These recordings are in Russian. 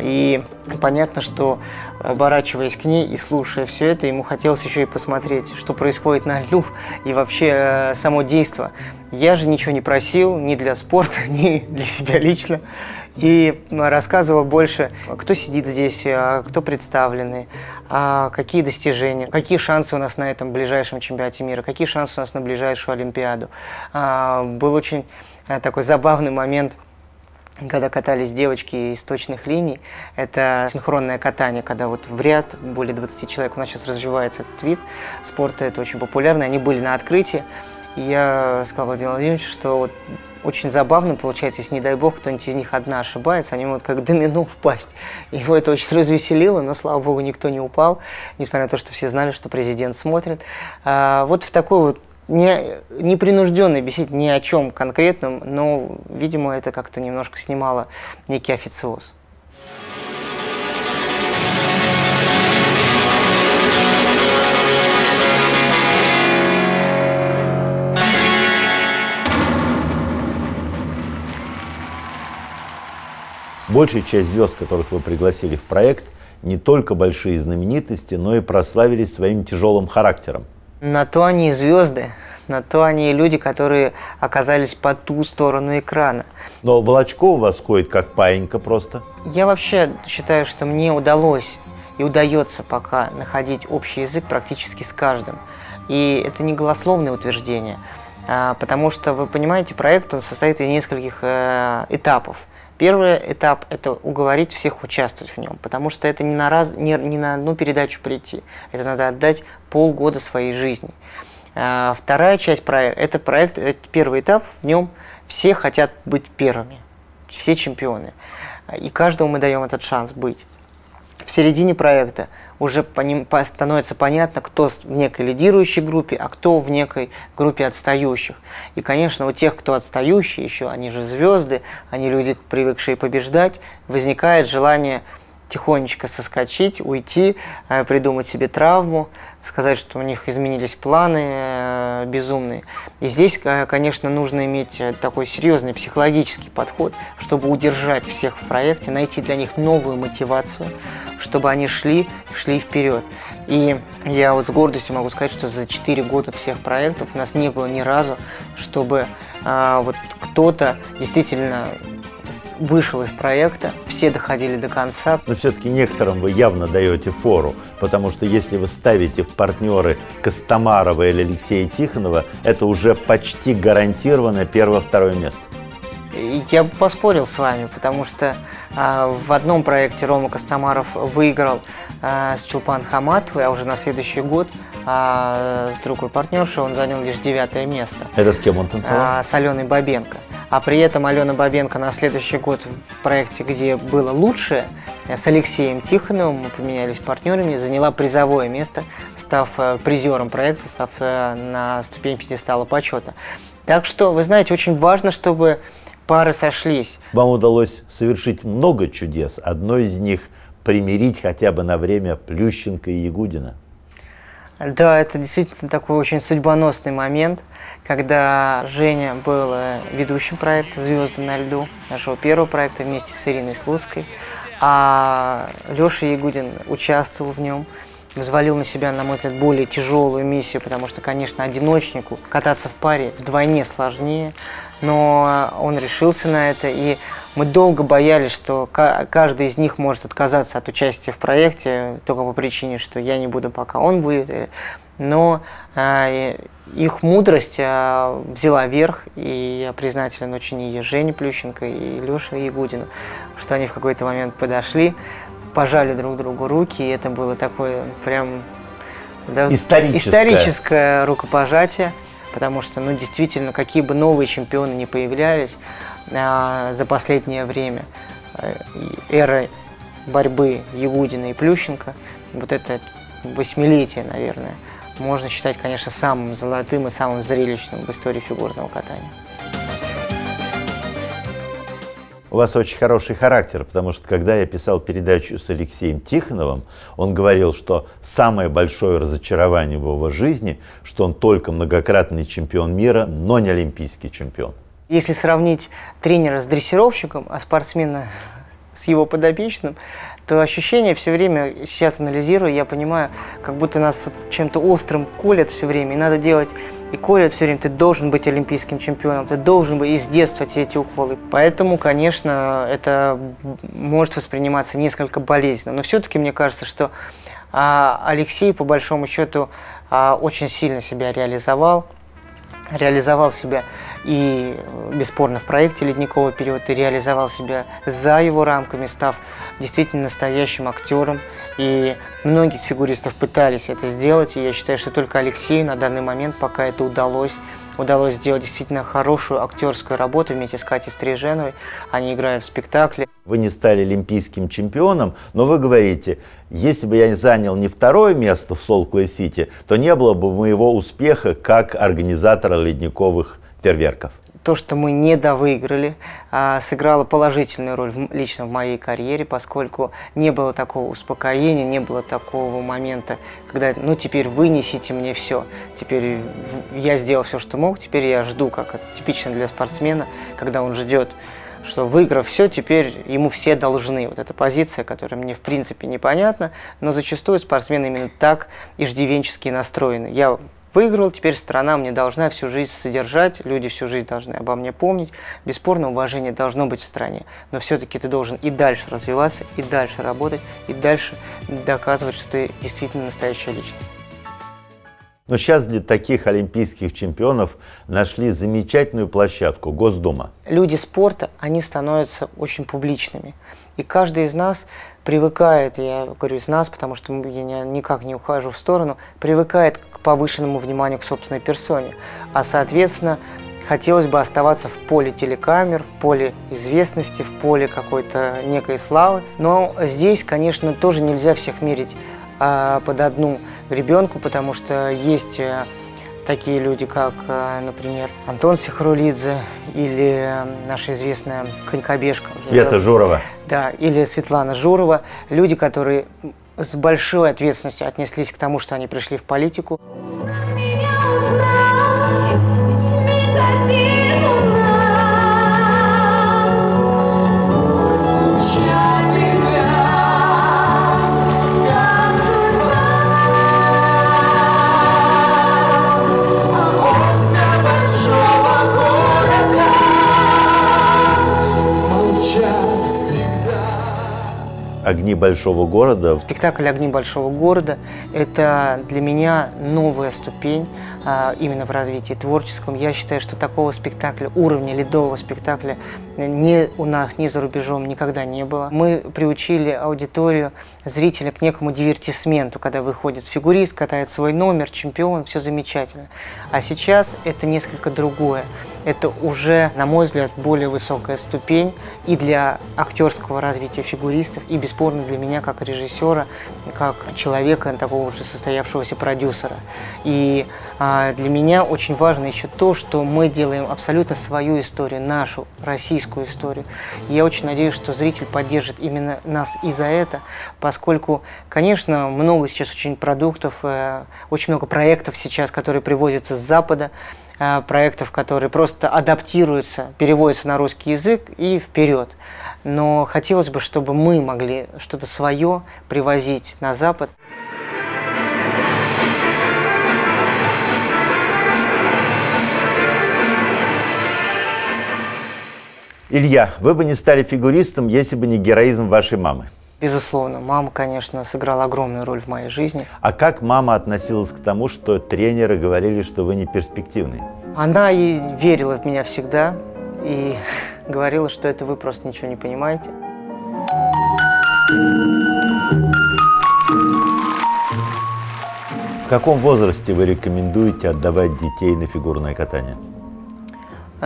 И понятно, что оборачиваясь к ней и слушая все это, ему хотелось еще и посмотреть, что происходит на льду и вообще э, само действо. Я же ничего не просил ни для спорта, ни для себя лично. И рассказывал больше, кто сидит здесь, а кто представлены, а какие достижения, какие шансы у нас на этом ближайшем чемпионате мира, какие шансы у нас на ближайшую Олимпиаду. А, был очень э, такой забавный момент – когда катались девочки из точных линий, это синхронное катание, когда вот в ряд более 20 человек. У нас сейчас развивается этот вид спорта, это очень популярно. Они были на открытии, и я сказал Владимиру Владимировичу, что вот очень забавно получается, если, не дай бог, кто-нибудь из них одна ошибается, они могут как домино упасть. Его это очень развеселило, но, слава богу, никто не упал, несмотря на то, что все знали, что президент смотрит. А, вот в такой вот не, непринужденной беседе ни о чем конкретном, но, видимо, это как-то немножко снимало некий официоз. Большая часть звезд, которых вы пригласили в проект, не только большие знаменитости, но и прославились своим тяжелым характером. На то они и звезды, на то они и люди, которые оказались по ту сторону экрана. Но Волочков у вас ходит как паинька просто. Я вообще считаю, что мне удалось и удается пока находить общий язык практически с каждым. И это не голословное утверждение, а, потому что, вы понимаете, проект он состоит из нескольких э, этапов. Первый этап – это уговорить всех участвовать в нем, потому что это не на, раз, не, не на одну передачу прийти, это надо отдать полгода своей жизни. А, вторая часть проекта – это проект, это первый этап, в нем все хотят быть первыми, все чемпионы. И каждому мы даем этот шанс быть. Середине проекта – уже по ним становится понятно, кто в некой лидирующей группе, а кто в некой группе отстающих. И, конечно, у тех, кто отстающие еще, они же звезды, они люди, привыкшие побеждать, возникает желание тихонечко соскочить, уйти, э, придумать себе травму, сказать, что у них изменились планы э, безумные. И здесь, э, конечно, нужно иметь такой серьезный психологический подход, чтобы удержать всех в проекте, найти для них новую мотивацию, чтобы они шли, шли вперед. И я вот с гордостью могу сказать, что за 4 года всех проектов у нас не было ни разу, чтобы а, вот кто-то действительно вышел из проекта, все доходили до конца. Но все-таки некоторым вы явно даете фору, потому что если вы ставите в партнеры Костомарова или Алексея Тихонова, это уже почти гарантированно первое-второе место. Я бы поспорил с вами, потому что а, в одном проекте Рома Костомаров выиграл а, с Чулпан Хаматовой, а уже на следующий год а, с другой партнершей он занял лишь девятое место. Это с кем он танцевал? А, с Аленой Бабенко. А при этом Алена Бабенко на следующий год в проекте, где было лучше, с Алексеем Тихоновым мы поменялись партнерами, заняла призовое место, став э, призером проекта, став э, на ступень пьедестала почета. Так что, вы знаете, очень важно, чтобы пары сошлись. Вам удалось совершить много чудес. Одно из них примирить хотя бы на время Плющенко и Ягудина. Да, это действительно такой очень судьбоносный момент, когда Женя был э, ведущим проекта «Звезды на льду», нашего первого проекта вместе с Ириной Слуцкой, а Леша Ягудин участвовал в нем, взвалил на себя, на мой взгляд, более тяжелую миссию, потому что, конечно, одиночнику кататься в паре вдвойне сложнее, но он решился на это, и мы долго боялись, что каждый из них может отказаться от участия в проекте только по причине, что я не буду, пока он будет. Но э, их мудрость э, взяла верх, и я признателен очень и Жене Плющенко, и Леше Ягудину, что они в какой-то момент подошли, пожали друг другу руки, и это было такое прям да, историческое. историческое рукопожатие потому что, ну, действительно, какие бы новые чемпионы не появлялись э, за последнее время, э, эра борьбы Ягудина и Плющенко, вот это восьмилетие, наверное, можно считать, конечно, самым золотым и самым зрелищным в истории фигурного катания. У вас очень хороший характер, потому что когда я писал передачу с Алексеем Тихоновым, он говорил, что самое большое разочарование в его жизни, что он только многократный чемпион мира, но не олимпийский чемпион. Если сравнить тренера с дрессировщиком, а спортсмена с его подопечным, то ощущение все время, сейчас анализирую, я понимаю, как будто нас вот чем-то острым колят все время, и надо делать, и колят все время, ты должен быть олимпийским чемпионом, ты должен быть из детства эти уколы. Поэтому, конечно, это может восприниматься несколько болезненно, но все-таки мне кажется, что а, Алексей, по большому счету, а, очень сильно себя реализовал, реализовал себя и бесспорно в проекте «Ледниковый период» и реализовал себя за его рамками, став действительно настоящим актером. И многие из фигуристов пытались это сделать, и я считаю, что только Алексею на данный момент пока это удалось удалось сделать действительно хорошую актерскую работу вместе с Катей Стриженовой. Они играют в спектакле. Вы не стали олимпийским чемпионом, но вы говорите, если бы я занял не второе место в Солт-Клэй-Сити, то не было бы моего успеха как организатора ледниковых фейерверков то, что мы не довыиграли, а, сыграло положительную роль лично в моей карьере, поскольку не было такого успокоения, не было такого момента, когда, ну, теперь вынесите мне все, теперь я сделал все, что мог, теперь я жду, как это типично для спортсмена, когда он ждет, что выиграв все, теперь ему все должны. Вот эта позиция, которая мне в принципе непонятна, но зачастую спортсмены именно так иждивенчески настроены. Я выиграл, теперь страна мне должна всю жизнь содержать, люди всю жизнь должны обо мне помнить. Бесспорно, уважение должно быть в стране, но все-таки ты должен и дальше развиваться, и дальше работать, и дальше доказывать, что ты действительно настоящая личность. Но сейчас для таких олимпийских чемпионов нашли замечательную площадку – Госдума. Люди спорта, они становятся очень публичными. И каждый из нас привыкает, я говорю из нас, потому что я никак не ухожу в сторону, привыкает к повышенному вниманию к собственной персоне. А соответственно, хотелось бы оставаться в поле телекамер, в поле известности, в поле какой-то некой славы. Но здесь, конечно, тоже нельзя всех мерить а, под одну ребенку, потому что есть э, такие люди, как, э, например, Антон Сихрулидзе или наша известная конькобежка. Света Журова. Да, или Светлана Журова. Люди, которые с большой ответственностью отнеслись к тому, что они пришли в политику. «Огни большого города». Спектакль «Огни большого города» – это для меня новая ступень именно в развитии творческом. Я считаю, что такого спектакля, уровня ледового спектакля ни у нас, ни за рубежом никогда не было. Мы приучили аудиторию, зрителя к некому дивертисменту, когда выходит фигурист, катает свой номер, чемпион, все замечательно. А сейчас это несколько другое это уже, на мой взгляд, более высокая ступень и для актерского развития фигуристов, и бесспорно для меня как режиссера, как человека, такого уже состоявшегося продюсера. И а, для меня очень важно еще то, что мы делаем абсолютно свою историю, нашу российскую историю. Я очень надеюсь, что зритель поддержит именно нас и за это, поскольку, конечно, много сейчас очень продуктов, э, очень много проектов сейчас, которые привозятся с Запада, Э, проектов, которые просто адаптируются, переводятся на русский язык и вперед. Но хотелось бы, чтобы мы могли что-то свое привозить на Запад. Илья, вы бы не стали фигуристом, если бы не героизм вашей мамы. Безусловно, мама, конечно, сыграла огромную роль в моей жизни. А как мама относилась к тому, что тренеры говорили, что вы не перспективный? Она и верила в меня всегда и говорила, что это вы просто ничего не понимаете. В каком возрасте вы рекомендуете отдавать детей на фигурное катание?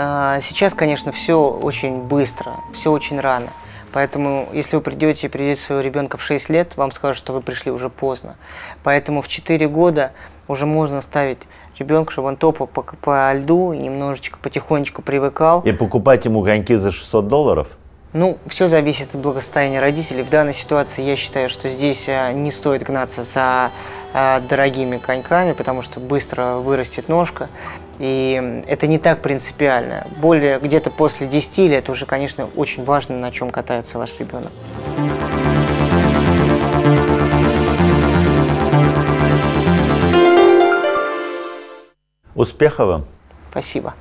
А, сейчас, конечно, все очень быстро, все очень рано. Поэтому, если вы придете и придете своего ребенка в 6 лет, вам скажут, что вы пришли уже поздно. Поэтому в 4 года уже можно ставить ребенка, чтобы он топал по, по льду и немножечко потихонечку привыкал. И покупать ему коньки за 600 долларов? Ну, все зависит от благосостояния родителей. В данной ситуации я считаю, что здесь а, не стоит гнаться за дорогими коньками, потому что быстро вырастет ножка. И это не так принципиально. Более где-то после 10 лет уже, конечно, очень важно, на чем катается ваш ребенок. Успехов вам! Спасибо.